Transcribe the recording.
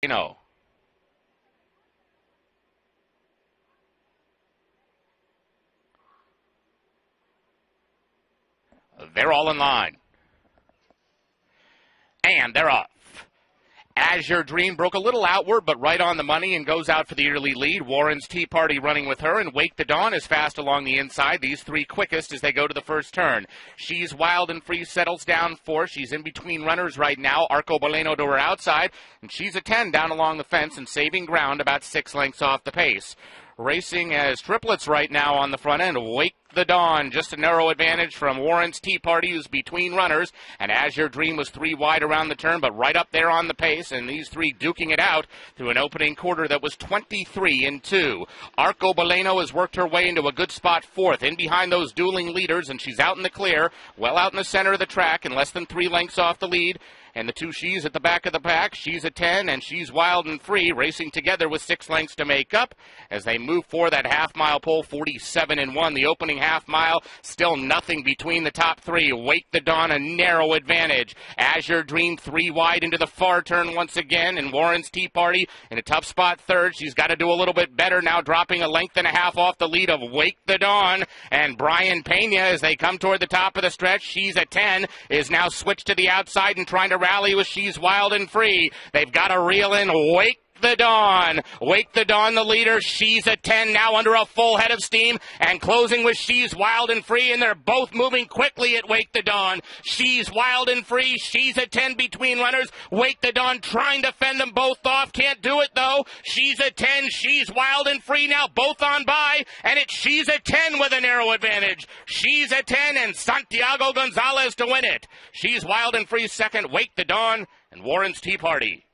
Bueno. They're all in line. And they're off. Azure Dream broke a little outward, but right on the money and goes out for the early lead. Warren's Tea Party running with her, and Wake the Dawn is fast along the inside. These three quickest as they go to the first turn. She's wild and free, settles down four. She's in between runners right now. Arco Baleno to her outside, and she's a 10 down along the fence and saving ground about six lengths off the pace racing as triplets right now on the front end. Wake the Dawn, just a narrow advantage from Warren's Tea Party, who's between runners. And Azure Dream was three wide around the turn, but right up there on the pace. And these three duking it out through an opening quarter that was 23 and 2. Arco Baleno has worked her way into a good spot fourth, in behind those dueling leaders, and she's out in the clear, well out in the center of the track, and less than three lengths off the lead and the two she's at the back of the pack. She's a 10, and she's wild and free, racing together with six lengths to make up as they move for that half mile pole, 47 and 1. The opening half mile, still nothing between the top three. Wake the Dawn, a narrow advantage. Azure Dream, three wide into the far turn once again, and Warren's Tea Party in a tough spot third. She's got to do a little bit better now, dropping a length and a half off the lead of Wake the Dawn. And Brian Pena, as they come toward the top of the stretch, she's a 10, is now switched to the outside and trying to rally with She's Wild and Free. They've got to reel in Wake the Dawn. Wake the Dawn, the leader. She's a 10 now under a full head of steam and closing with She's Wild and Free, and they're both moving quickly at Wake the Dawn. She's Wild and Free. She's a 10 between runners. Wake the Dawn trying to fend them both off. Can't do it though. She's a 10. She's Wild and Free now, both on by, and it's She's a 10 with a narrow advantage. She's a 10 and Santiago Gonzalez to win it. She's Wild and Free second. Wake the Dawn and Warren's Tea Party.